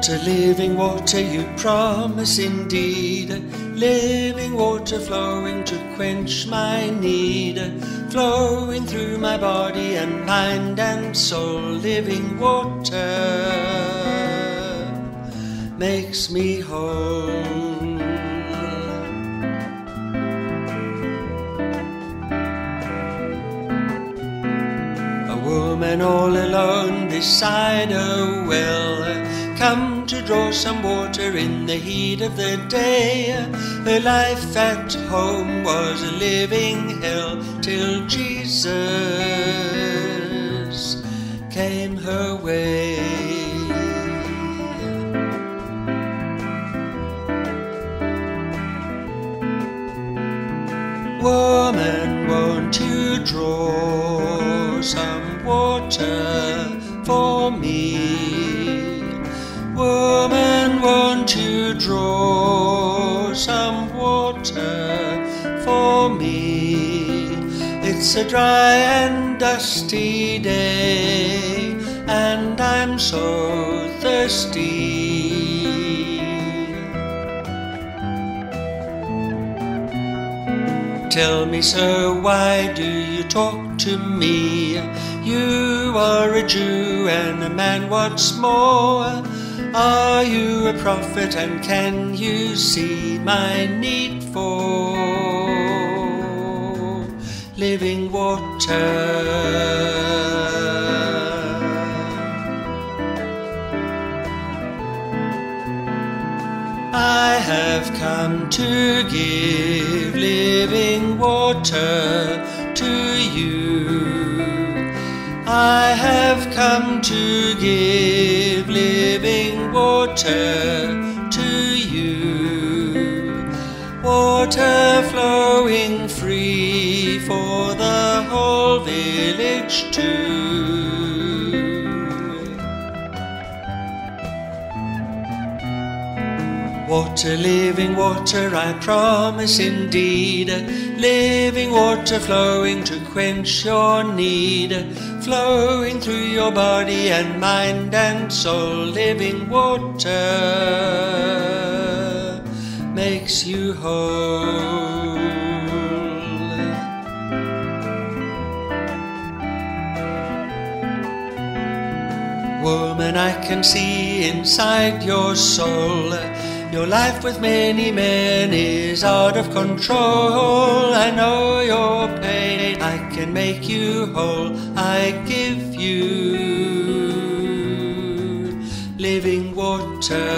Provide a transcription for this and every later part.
Water, living water, you promise indeed. Living water flowing to quench my need. Flowing through my body and mind and soul. Living water makes me whole. A woman all alone beside a well. Come to draw some water in the heat of the day. Her life at home was a living hell till Jesus came her way. Woman, won't you draw some water water for me? It's a dry and dusty day, and I'm so thirsty. Tell me, sir, why do you talk to me? You are a Jew and a man, what's more? Are you a prophet and can you see my need for living water? I have come to give living water to you. I have come to give living water to you. Water flowing free for the whole village too. Water, living water, I promise indeed. Living water flowing to quench your need. Flowing through your body and mind and soul. Living water makes you whole. Woman, I can see inside your soul. Your life with many men is out of control. I know your pain, I can make you whole. I give you living water.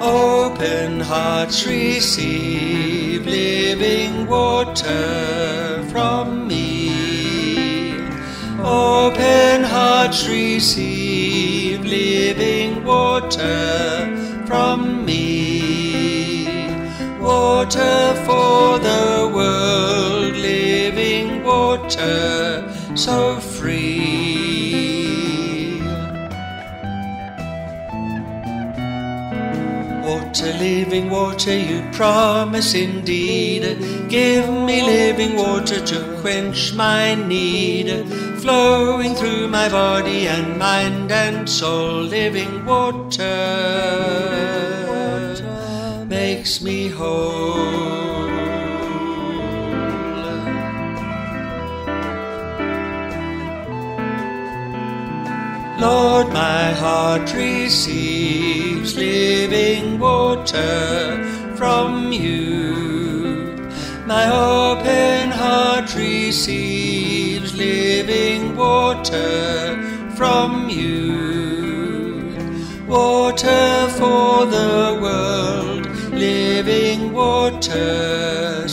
Open hearts receive living water from me. Open hearts receive living water from me. Water for the world, living water so free. Living water, you promise indeed. Give me living water to quench my need. Flowing through my body and mind and soul, living water makes me whole. Lord, my heart receives living water from you. My open heart receives living water from you. Water for the world, living water